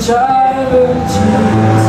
tired of tears